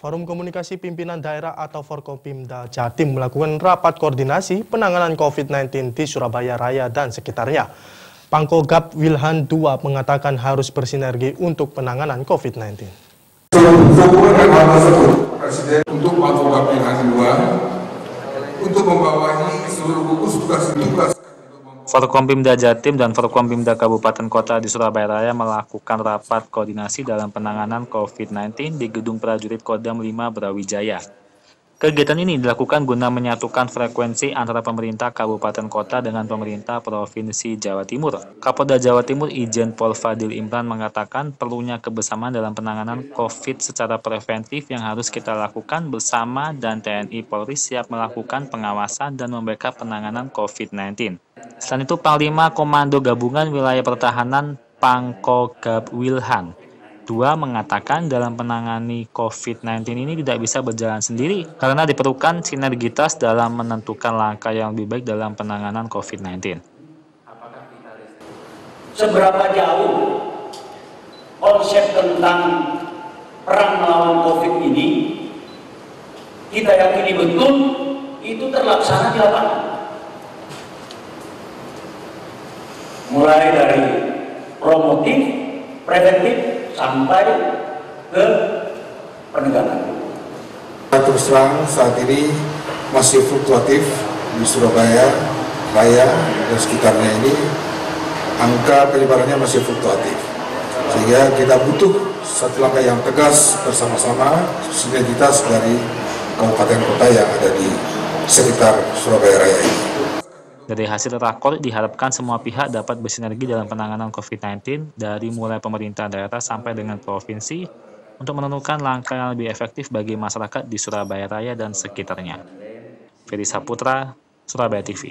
Forum Komunikasi Pimpinan Daerah atau Forkopimda Jatim melakukan rapat koordinasi penanganan COVID-19 di Surabaya Raya dan sekitarnya. Pangkogap Wilhan II mengatakan harus bersinergi untuk penanganan COVID-19. Presiden untuk Pangkogap Wilhan II untuk membawahi seluruh gugus tugas-tugas Forkompimda Jatim dan Forkompimda Kabupaten Kota di Surabaya Raya melakukan rapat koordinasi dalam penanganan COVID-19 di Gedung Prajurit Kodam 5 Brawijaya. Kegiatan ini dilakukan guna menyatukan frekuensi antara pemerintah kabupaten kota dengan pemerintah provinsi Jawa Timur. Kapolda Jawa Timur Ijen Pol Fadil Imran mengatakan perlunya kebersamaan dalam penanganan COVID secara preventif yang harus kita lakukan bersama dan TNI Polri siap melakukan pengawasan dan membackup penanganan COVID-19. Selain itu Panglima Komando Gabungan Wilayah Pertahanan Pangkogab Wilhan Dua mengatakan dalam penangani COVID-19 ini tidak bisa berjalan sendiri karena diperlukan sinergitas dalam menentukan langkah yang lebih baik dalam penanganan COVID-19. Seberapa jauh konsep tentang perang melawan COVID ini kita yakini betul itu terlaksana di lapangan. Mulai dari promotif, preventif, sampai ke penegakan Terus terang saat ini masih fluktuatif di Surabaya, Raya, dan sekitarnya ini angka penyebarannya masih fluktuatif. Sehingga kita butuh satu langkah yang tegas bersama-sama sinergitas dari kabupaten kota yang ada di sekitar Surabaya Raya ini. Dari hasil rakor diharapkan semua pihak dapat bersinergi dalam penanganan COVID-19 dari mulai pemerintah daerah sampai dengan provinsi untuk menentukan langkah yang lebih efektif bagi masyarakat di Surabaya Raya dan sekitarnya. Ferry Saputra, Surabaya TV.